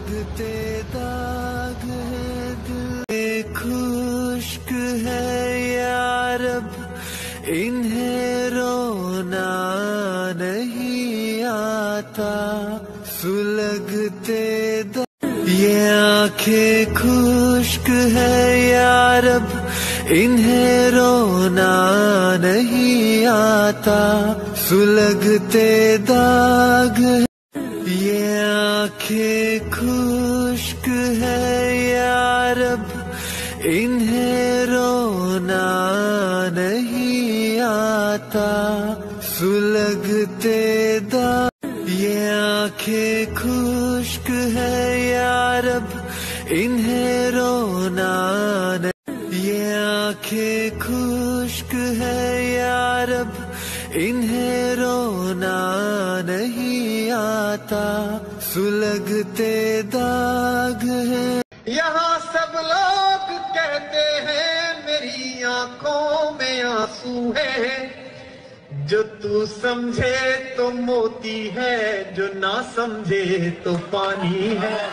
लगते दाग है दिल खुश्क है यार इन्हें रोना नहीं आता। सुलगते ये आँखें खुश्क है यारब इन्हें रोना नहीं आता। सुलगते दाग आँखें खुश्क है यार अब, इन्हें रोना नहीं आता। सुलगते दा ये आँखें खुश्क है यार अब, इन्हें रोना खुश्क है यार अब इन्हें रोना नहीं आता। सुलगते दाग है। यहाँ सब लोग कहते हैं, मेरी आँखों में आँसू है। जो तू समझे तो मोती है, जो ना समझे तो पानी है।